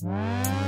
Wow.